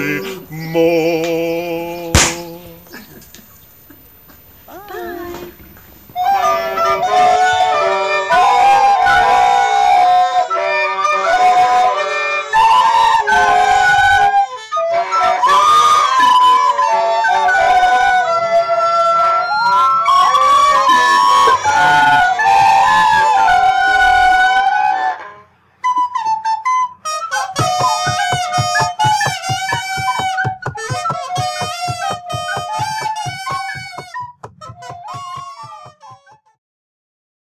any.